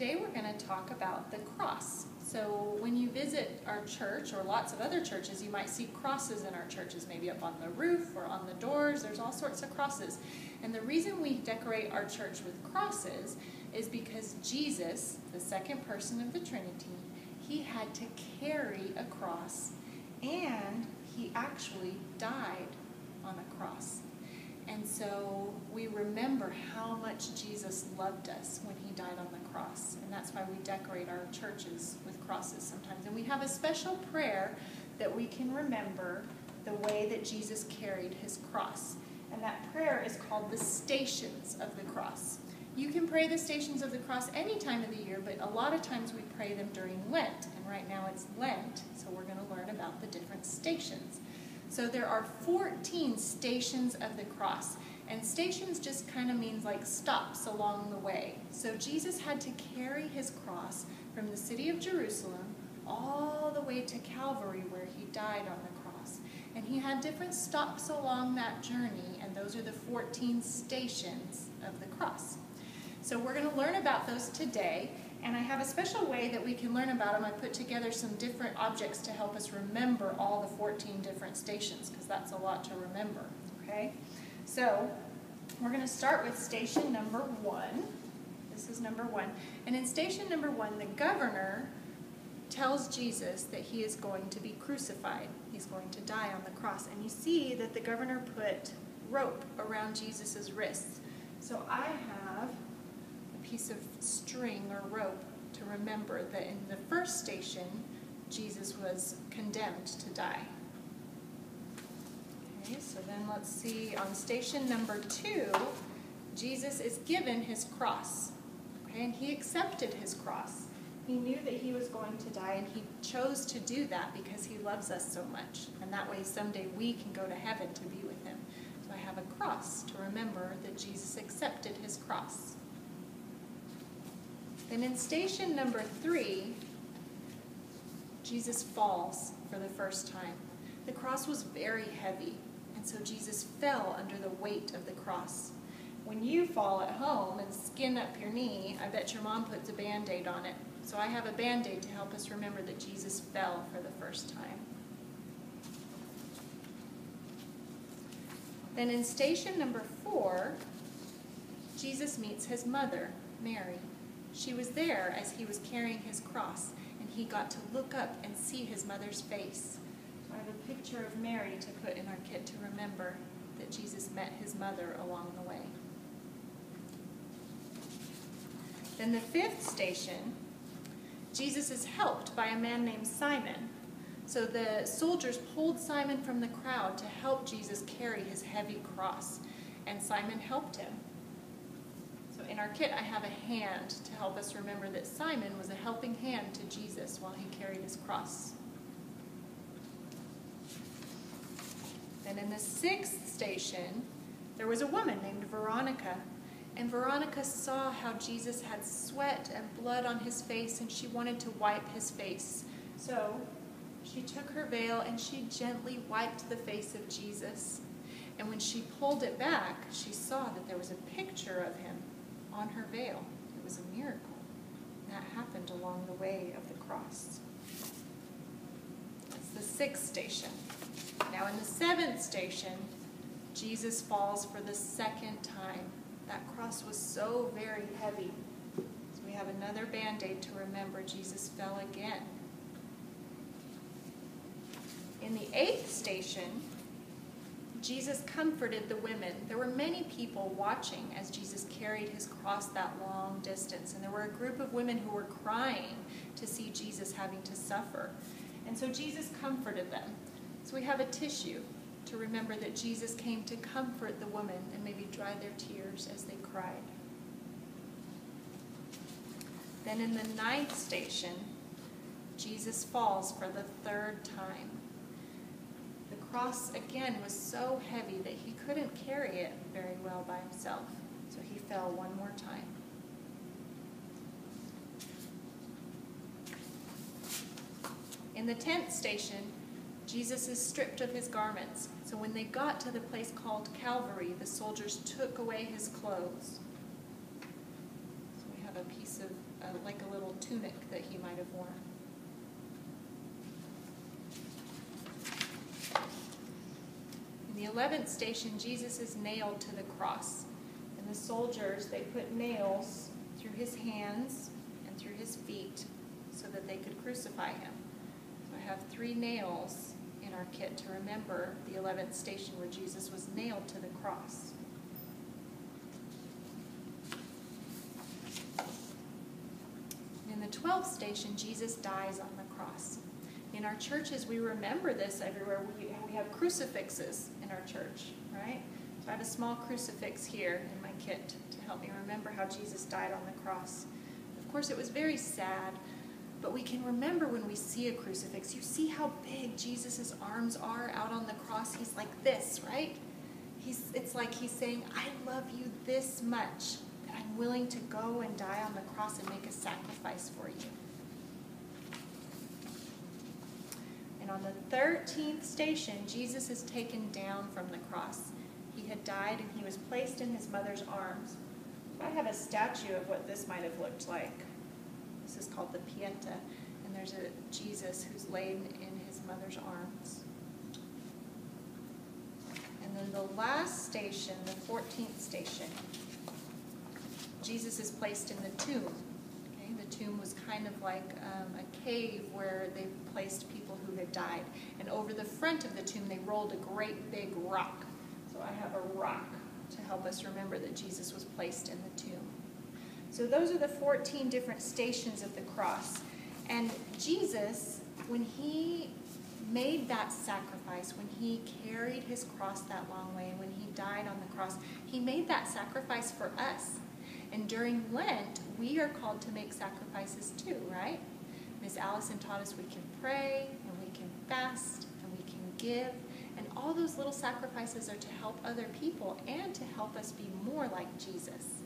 today we're going to talk about the cross. So when you visit our church or lots of other churches, you might see crosses in our churches, maybe up on the roof or on the doors. There's all sorts of crosses. And the reason we decorate our church with crosses is because Jesus, the second person of the Trinity, he had to carry a cross and he actually died on a cross. And so we remember how much Jesus loved us when he died on the cross. And that's why we decorate our churches with crosses sometimes. And we have a special prayer that we can remember the way that Jesus carried his cross. And that prayer is called the Stations of the Cross. You can pray the Stations of the Cross any time of the year, but a lot of times we pray them during Lent. And right now it's Lent, so we're going to learn about the different stations. So there are 14 stations of the cross. And stations just kind of means like stops along the way. So Jesus had to carry his cross from the city of Jerusalem all the way to Calvary where he died on the cross. And he had different stops along that journey, and those are the 14 stations of the cross. So we're going to learn about those today. And I have a special way that we can learn about them. I put together some different objects to help us remember all the 14 different stations, because that's a lot to remember, okay? So, we're going to start with station number one. This is number one. And in station number one, the governor tells Jesus that he is going to be crucified. He's going to die on the cross. And you see that the governor put rope around Jesus' wrists. So I have piece of string or rope to remember that in the first station, Jesus was condemned to die. Okay, so then let's see, on station number two, Jesus is given his cross. Okay, and he accepted his cross. He knew that he was going to die, and he chose to do that because he loves us so much. And that way, someday we can go to heaven to be with him. So I have a cross to remember that Jesus accepted his cross. Then in station number three, Jesus falls for the first time. The cross was very heavy, and so Jesus fell under the weight of the cross. When you fall at home and skin up your knee, I bet your mom puts a band-aid on it. So I have a band-aid to help us remember that Jesus fell for the first time. Then in station number four, Jesus meets his mother, Mary. She was there as he was carrying his cross, and he got to look up and see his mother's face. I have a picture of Mary to put in our kit to remember that Jesus met his mother along the way. Then the fifth station, Jesus is helped by a man named Simon. So the soldiers pulled Simon from the crowd to help Jesus carry his heavy cross, and Simon helped him in our kit, I have a hand to help us remember that Simon was a helping hand to Jesus while he carried his cross. Then in the sixth station, there was a woman named Veronica. And Veronica saw how Jesus had sweat and blood on his face, and she wanted to wipe his face. So she took her veil and she gently wiped the face of Jesus. And when she pulled it back, she saw that there was a picture of him on her veil. It was a miracle. That happened along the way of the cross. That's the sixth station. Now, in the seventh station, Jesus falls for the second time. That cross was so very heavy. So we have another band aid to remember Jesus fell again. In the eighth station, Jesus comforted the women. There were many people watching as Jesus carried his cross that long distance, and there were a group of women who were crying to see Jesus having to suffer. And so Jesus comforted them. So we have a tissue to remember that Jesus came to comfort the women and maybe dry their tears as they cried. Then in the ninth station, Jesus falls for the third time cross again was so heavy that he couldn't carry it very well by himself. So he fell one more time. In the tenth station, Jesus is stripped of his garments. So when they got to the place called Calvary, the soldiers took away his clothes. So we have a piece of, a, like a little tunic that he might have worn. In the 11th station, Jesus is nailed to the cross. And the soldiers, they put nails through his hands and through his feet so that they could crucify him. So I have three nails in our kit to remember the 11th station where Jesus was nailed to the cross. In the 12th station, Jesus dies on the cross. In our churches, we remember this everywhere. We, we have crucifixes in our church, right? So I have a small crucifix here in my kit to help me remember how Jesus died on the cross. Of course, it was very sad, but we can remember when we see a crucifix. You see how big Jesus' arms are out on the cross? He's like this, right? He's, it's like he's saying, I love you this much that I'm willing to go and die on the cross and make a sacrifice for you. And on the 13th station, Jesus is taken down from the cross. He had died and he was placed in his mother's arms. I have a statue of what this might have looked like. This is called the Pieta, and there's a Jesus who's laid in his mother's arms. And then the last station, the 14th station, Jesus is placed in the tomb. Okay, the tomb was kind of like um, a cave where they placed people died. And over the front of the tomb, they rolled a great big rock. So I have a rock to help us remember that Jesus was placed in the tomb. So those are the 14 different stations of the cross. And Jesus, when he made that sacrifice, when he carried his cross that long way, and when he died on the cross, he made that sacrifice for us. And during Lent, we are called to make sacrifices too, Allison taught us we can pray, and we can fast, and we can give. And all those little sacrifices are to help other people and to help us be more like Jesus.